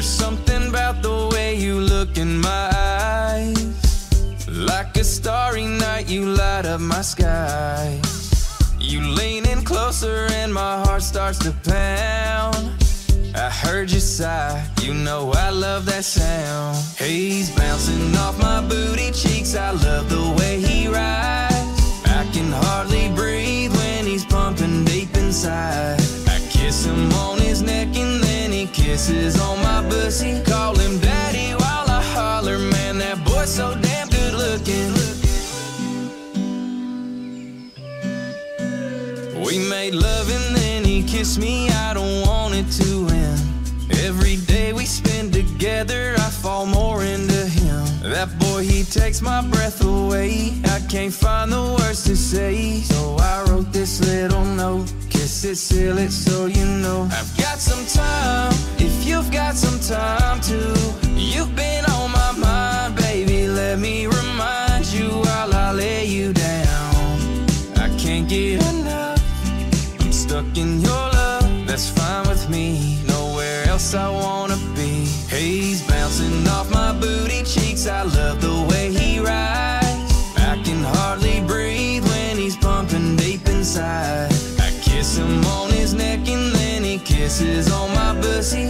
There's something about the way you look in my eyes. Like a starry night, you light up my sky. You lean in closer and my heart starts to pound. I heard you sigh, you know I love that sound. He's bouncing off my booty cheeks, I love the way he rides. I can hardly breathe when he's pumping deep inside. Kisses on my pussy. Call him daddy while I holler, man, that boy's so damn good looking. We made love and then he kissed me, I don't want it to end. Every day we spend together, I fall more into him. That boy, he takes my breath away. I can't find the words to say. So I wrote this little note. Kiss it, seal it, so you know. I've get enough. I'm stuck in your love, that's fine with me. Nowhere else I wanna be. He's bouncing off my booty cheeks. I love the way he rides. I can hardly breathe when he's pumping deep inside. I kiss him on his neck and then he kisses on my pussy.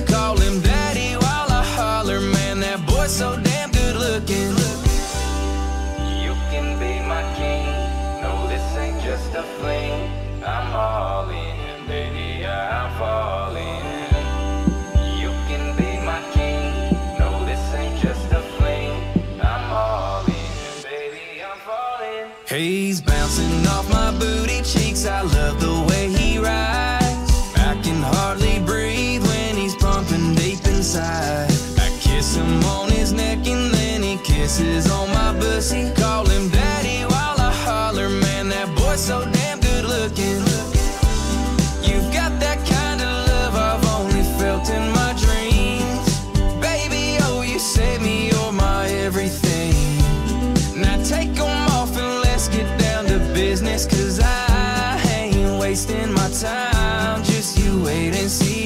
Baby. I'm falling. You can be my king. No, this ain't just a fling. I'm baby. I'm falling. He's bouncing off my booty cheeks. I love the way he rides. I can hardly breathe when he's pumping deep inside. I kiss him on his neck and then he kisses on my pussy. Cause I ain't wasting my time. Just you wait and see